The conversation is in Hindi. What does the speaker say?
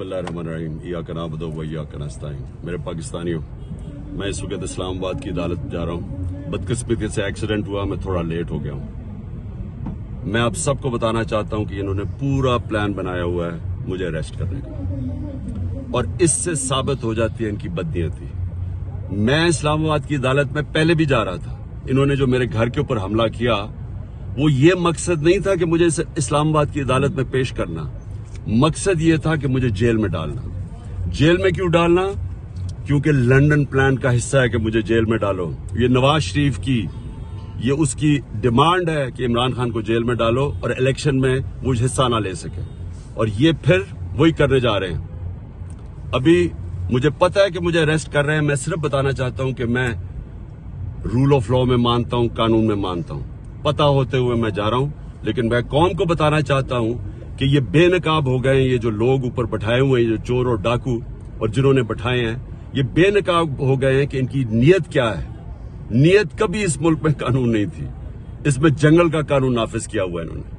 बसमीम मेरे पाकिस्तानियों, मैं इस वक्त इस्लामाबाद की अदालत जा रहा हूँ। बदकिस्मती से एक्सीडेंट हुआ, मैं थोड़ा लेट हो गया हूँ। मैं आप सबको बताना चाहता हूँ कि इन्होंने पूरा प्लान बनाया हुआ है मुझे अरेस्ट करने का। और इससे साबित हो जाती है इनकी बदनीयती। मैं इस्लामाबाद की अदालत में पहले भी जा रहा था। इन्होंने जो मेरे घर के ऊपर हमला किया, वो ये मकसद नहीं था कि मुझे इस्लामाबाद की अदालत में पेश करना। मकसद ये था कि मुझे जेल में डालना। जेल में क्यों डालना? क्योंकि लंदन प्लान का हिस्सा है कि मुझे जेल में डालो। ये नवाज़ शरीफ की, ये उसकी डिमांड है कि इमरान खान को जेल में डालो और इलेक्शन में वो हिस्सा ना ले सके। और ये फिर वही करने जा रहे हैं। अभी मुझे पता है कि मुझे अरेस्ट कर रहे हैं। मैं सिर्फ़ बताना चाहता हूँ कि मैं रूल ऑफ़ लॉ में मानता हूँ, कानून में मानता हूँ। पता होते हुए मैं जा रहा हूँ, लेकिन मैं कौम को बताना चाहता हूँ कि ये बेनकाब हो गए ये जो लोग ऊपर बैठाए हुए हैं जो चोर और डाकू और जिन्होंने बैठाए हैं, ये बेनकाब हो गए हैं कि इनकी नीयत क्या है। नीयत कभी इस मुल्क में कानून नहीं थी। इसमें जंगल का कानून नाफिज किया हुआ है इन्होंने।